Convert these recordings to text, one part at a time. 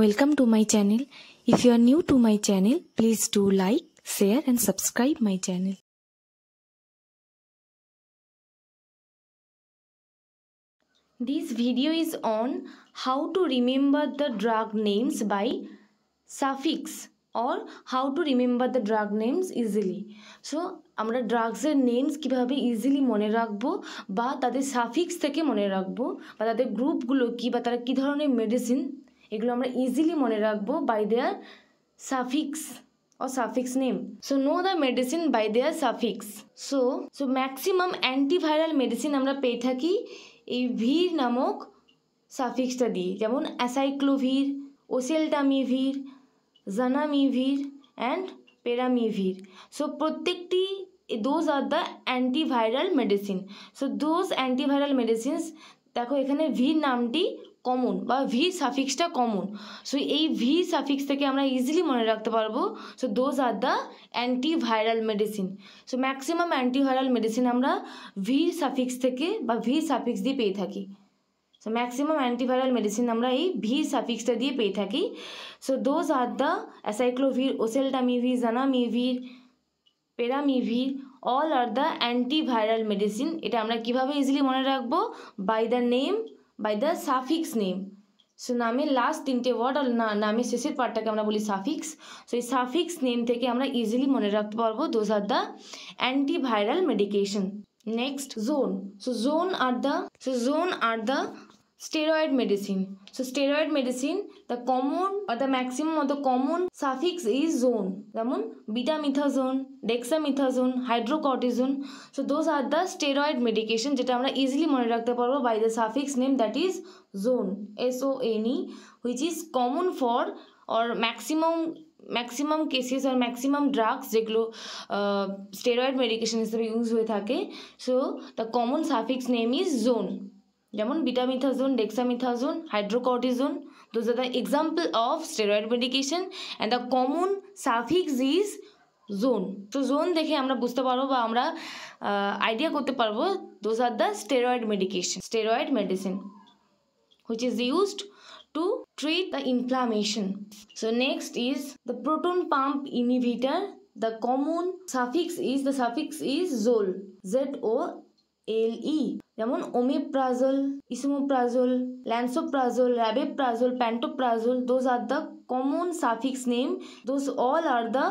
Welcome to my channel. If you are new to my channel, please do like, share and subscribe my channel. This video is on how to remember the drug names by suffix or how to remember the drug names easily. So আমরা ড্রাগসের names কীভাবে easily মনে রাখব বা তাদের suffix থেকে মনে রাখব বা তাদের গ্রুপগুলো কী বা তারা কী ধরনের মেডিসিন এগুলো আমরা ইজিলি মনে রাখব by their suffix or suffix name. So, know the medicine by their suffix. So so maximum antiviral medicine আমরা পেয়ে থাকি এই ভির নামক সাফিক্সটা দিয়ে যেমন acyclovir oseltamivir zanamivir and peramivir so প্রত্যেকটি those are the antiviral medicine so those antiviral medicines দেখো এখানে ভির নামটি কমন বা ভি সাফিক্সটা কমন সো এই ভি সাফিক্স থেকে আমরা ইজিলি মনে রাখতে পারব so those are the antiviral medicine so maximum antiviral medicine আমরা ভি সাফিক্স থেকে বা ভি সাফিক্স দিয়ে পেয়ে থাকি। সো ম্যাক্সিমাম অ্যান্টিভাইরাল মেডিসিন আমরা এই ভি সাফিক্সটা দিয়ে পেয়ে থাকি। So those are the acyclovir oseltamivir zanamivir peramivir all are the antiviral medicine এটা আমরা কীভাবে ইজিলি মনে রাখব? By the name by the suffix name so নামের লাস্ট তিনটে ওয়ার্ড আর না নামের শেষের পার্টটাকে আমরা বলি সাফিক্স সো এই সাফিক্স নেম থেকে আমরা ইজিলি মনে রাখতে পারব। Those are the antiviral medication next zone so zone are the so zone are the steroid medicine. So, steroid medicine, the common or the maximum or the common suffix is zone. যেমন betamethasone, dexamethasone, hydrocortisone. So those are the steroid medication যেটা আমরা easily মনে রাখতে পারব name that is zone S O N E which is common for or maximum maximum cases R maximum drugs যেগুলো steroid medication হিসেবে use হয়ে থাকে। So the common suffix name is zone যেমন betamethasone, dexamethasone, hydrocortisone those are the example of steroid medication and the common suffix is zone তো sone দেখে আমরা বুঝতে পারব বা আমরা আইডিয়া করতে পারব those are the steroid medication steroid medicine which is used to treat the inflammation. So next is the proton pump inhibitor. The common suffix is, the suffix is zol. Z O L E. যেমন omeprazole, esomeprazole, lansoprazole, rabeprazole, pantoprazole those are the common suffix name those all are the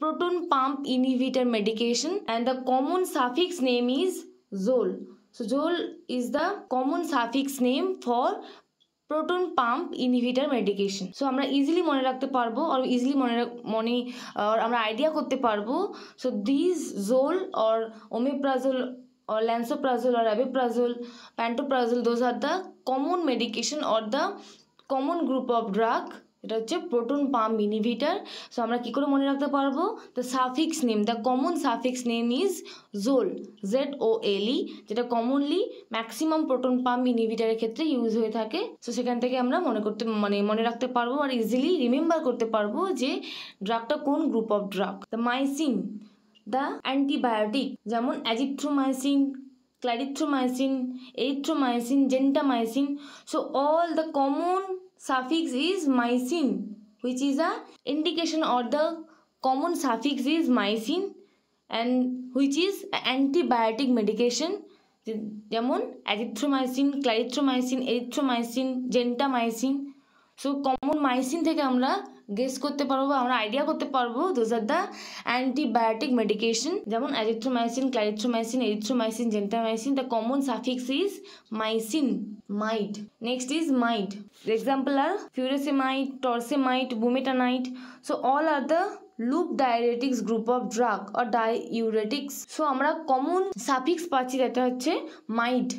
proton pump inhibitor medication and the common suffix name is zol so zol is the common suffix name for proton pump inhibitor medication so আমরা easily মনে রাখতে পারব আর easily মনে মনে আমরা idea করতে পারব। So this zole or omeprazole or lansoprazole or abiprazole, pantoprazole, those are the common medication or the common group of drug. এটা হচ্ছে প্রোটন পাম্প ইনহিবিটার সো আমরা কী করে মনে রাখতে পারব? The suffix name the common suffix name is zole Z O L E যেটা commonly maximum proton pump ইনহিবিটারের ক্ষেত্রে ইউজ হয়ে থাকে। সো সেখান থেকে আমরা মনে করতে মানে মনে রাখতে পারব আর ইজিলি রিমেম্বার করতে পারব যে ড্রাগটা কোন group of drug the mycin the antibiotic যেমন azithromycin clarithromycin erythromycin gentamicin so all the common suffix is mycin, which is a indication or the common suffix is mycin and which is antibiotic medication. যেমন azithromycin clarithromycin erythromycin gentamicin so common mycin থেকে আমরা guess করতে পারব বা আমরা idea করতে পারব those are the antibiotic medication যেমন azithromycin clarithromycin erythromycin gentamicin the common suffix is mycin mide next is mide example are furosemide torsemide bumetanide so all are the loop diuretics group of drug or diuretics so আমরা common suffix পাচ্ছি যেটা হচ্ছে mide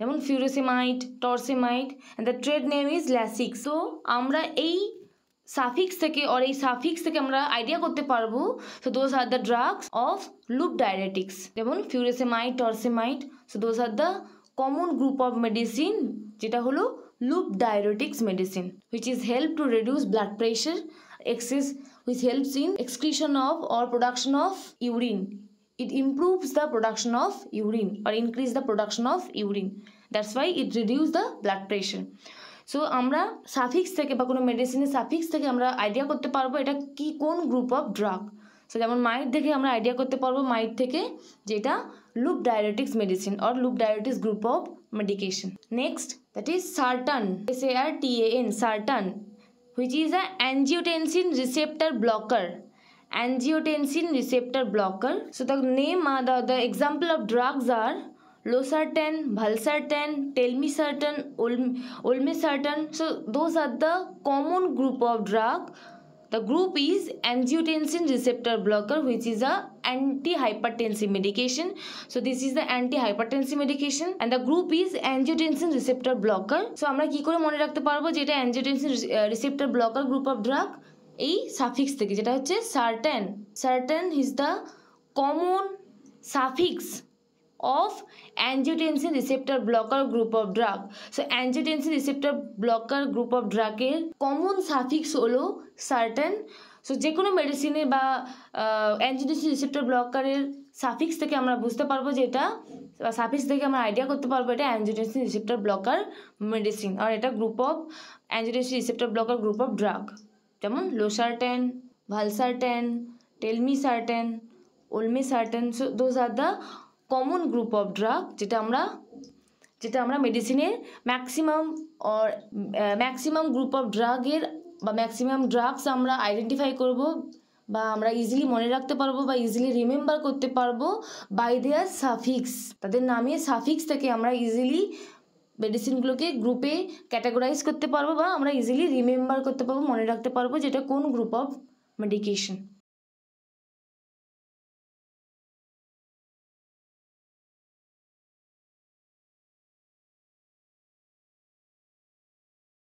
যেমন furosemide torsemide and the trade name is Lasix so আমরা এই সাফিক্স থেকে or এই সাফিক্স থেকে আমরা আইডিয়া করতে পারব। So those are the drugs of loop diuretics যেমন furosemide torsemide so those are the common group of medicine যেটা হলো loop diuretics medicine which is help to reduce blood pressure excess which helps in excretion of or production of urine it improves the production of urine, or increase the production of urine. That's why it reduce the blood pressure. So আমরা suffix থেকে বা কোনো মেডিসিনের suffix থেকে আমরা idea করতে পারব এটা কি কোন গ্রুপ অফ ড্রাগ সো যেমন মাইট দেখে আমরা আইডিয়া করতে পারব মাইট থেকে যেটা loop diabetics medicine or loop diabetics group of medication next that is sartan S A R T N sartan which is a angiotensin receptor blocker. Angiotensin receptor blocker. So the name uh, the, the example of drugs are losartan valsartan telmisartan olmesartan so those are the common group of drug the group is angiotensin receptor blocker which is a antihypertensive medication so this is the antihypertensive medication and the group is angiotensin receptor blocker so আমরা কি করে মনে রাখতে পারব যে এটা angiotensin receptor blocker group of drug এই সাফিক্স থেকে যেটা হচ্ছে sartan sartan is the common suffix of angiotensin receptor blocker group of drug. So, angiotensin receptor blocker group of drug এর কমন সাফিক্স হলো সার্টেন সো যে কোনো মেডিসিনে বা অ্যাঞ্জিওটেন্সিন রিসেপ্টর ব্লকারের সাফিক্স থেকে আমরা বুঝতে পারব যে এটা সাফিক্স থেকে আমরা আইডিয়া করতে পারব এটা অ্যাঞ্জিওটেন্সিন রিসেপ্টর ব্লকার মেডিসিন আর এটা group of angiotensin receptor blocker group of drug যেমন losartan valsartan telmisartan olmesartan so those are the common group of drug যেটা আমরা যেটা আমরা মেডিসিনের maximum or maximum group of ড্রাগের বা ম্যাক্সিমাম ড্রাগস আমরা আইডেন্টিফাই করব বা আমরা ইজিলি মনে রাখতে পারব বা ইজিলি রিমেম্বার করতে পারব বাই দেয়ার সাফিক্স তাদের নামে সাফিক্স থেকে আমরা ইজিলি মেডিসিনগুলোকে গ্রুপে ক্যাটাগরাইজ করতে পারব বা আমরা ইজিলি রিমেম্বার করতে পারব, মনে রাখতে পারব যেটা কোন গ্রুপ অফ মেডিকেশন